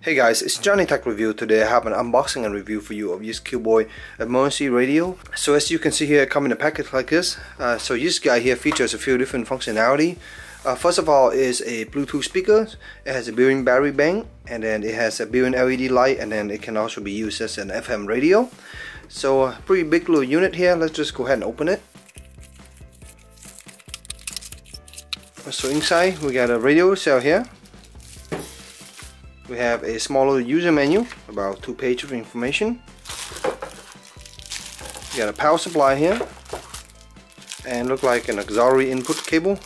Hey guys, it's Johny Tech Review. Today I have an unboxing and review for you of this Cuboid emergency radio. So as you can see here, it comes in a package like this. Uh, so this guy here features a few different functionality. Uh, first of all is a Bluetooth speaker. It has a built-in battery bank and then it has a built-in LED light and then it can also be used as an FM radio. So a pretty big little unit here. Let's just go ahead and open it. So inside we got a radio cell here we have a smaller user menu about two pages of information. We got a power supply here and look like an auxiliary input cable.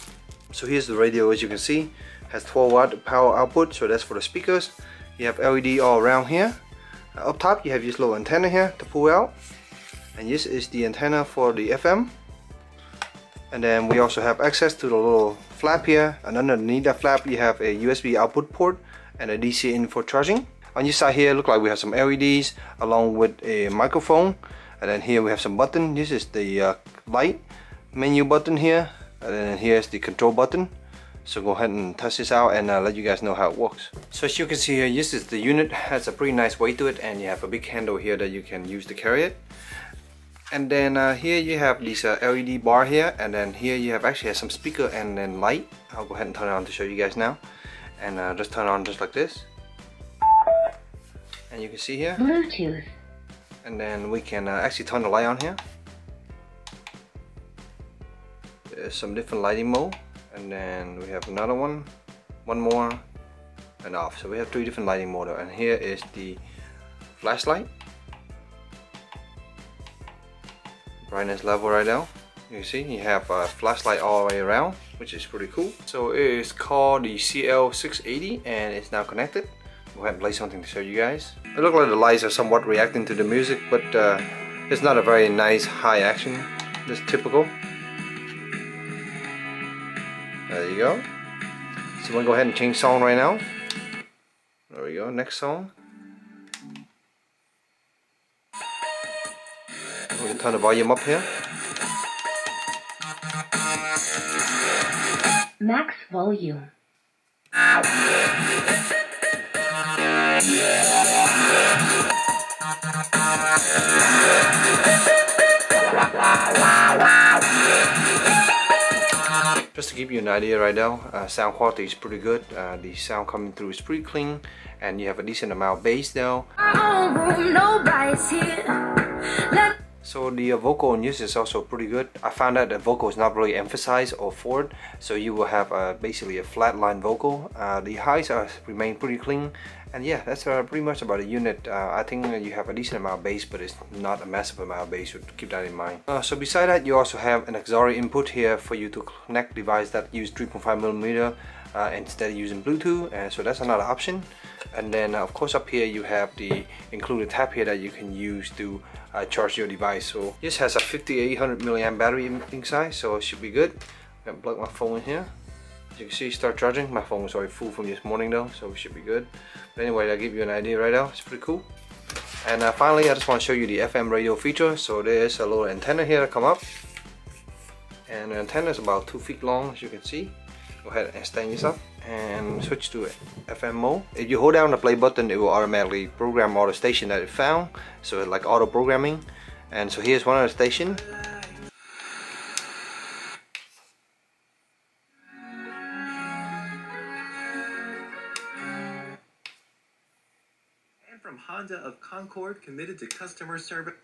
So here's the radio as you can see has 12 watt power output so that's for the speakers. You have LED all around here. Uh, up top you have this little antenna here to pull out and this is the antenna for the FM and then we also have access to the little flap here and underneath that flap you have a USB output port and a DC in for charging. On this side here, look like we have some LEDs along with a microphone. And then here we have some button. This is the uh, light menu button here. And then here's the control button. So go ahead and test this out and uh, let you guys know how it works. So as you can see here, this is the unit. has a pretty nice weight to it and you have a big handle here that you can use to carry it. And then uh, here you have this uh, LED bar here and then here you have actually have some speaker and then light. I'll go ahead and turn it on to show you guys now and uh, just turn on just like this. And you can see here. Bluetooth. And then we can uh, actually turn the light on here. There's some different lighting mode. And then we have another one. One more. And off. So we have three different lighting mode and here is the flashlight. Brightness level right now you see you have a flashlight all the way around which is pretty cool. So it is called the CL680 and it's now connected. Ahead and play something to show you guys. It looks like the lights are somewhat reacting to the music but uh, it's not a very nice high action. Just typical. There you go. So gonna go ahead and change song right now. There we go next song we can turn the volume up here Max volume. Just to give you an idea right now, uh, sound quality is pretty good. Uh, the sound coming through is pretty clean and you have a decent amount of bass now. So the uh, vocal on this is also pretty good. I found out that vocal is not really emphasized or forward, so you will have uh, basically a flat line vocal. Uh, the highs are remain pretty clean, and yeah, that's uh, pretty much about a unit. Uh, I think you have a decent amount of bass, but it's not a massive amount of bass, so keep that in mind. Uh, so beside that, you also have an auxiliary input here for you to connect device that use 3.5 millimeter uh, instead of using Bluetooth and so that's another option and then uh, of course up here you have the included tab here that you can use to uh, charge your device so this has a 5800 milliamp battery inside so it should be good I'm gonna plug my phone in here as you can see start charging. My phone was already full from this morning though so it should be good. But anyway I'll give you an idea right now. It's pretty cool. And uh, finally I just want to show you the FM radio feature. So there's a little antenna here to come up. And the antenna is about two feet long as you can see. Go ahead and stand this up and switch to FM mode. If you hold down the play button it will automatically program all the station that it found. So it's like auto programming and so here's one of the station from Honda of Concord committed to customer service.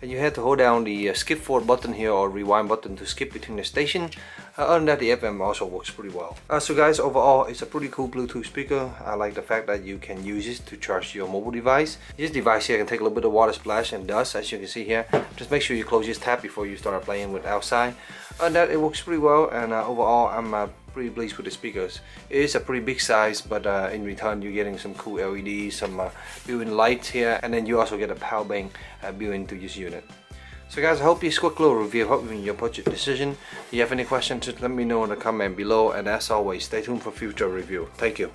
And you have to hold down the uh, skip forward button here or rewind button to skip between the station. Uh, other than that the FM also works pretty well. Uh, so guys overall it's a pretty cool Bluetooth speaker. I like the fact that you can use it to charge your mobile device. This device here can take a little bit of water splash and dust as you can see here. Just make sure you close this tab before you start playing with outside. And that it works pretty well and uh, overall I'm uh, pretty pleased with the speakers. It is a pretty big size, but uh, in return you're getting some cool LEDs, some uh, built-in lights here, and then you also get a power bank uh, built into this unit. So guys, I hope this quick little review helped you in your budget decision. If you have any questions, just let me know in the comment below, and as always, stay tuned for future review. Thank you.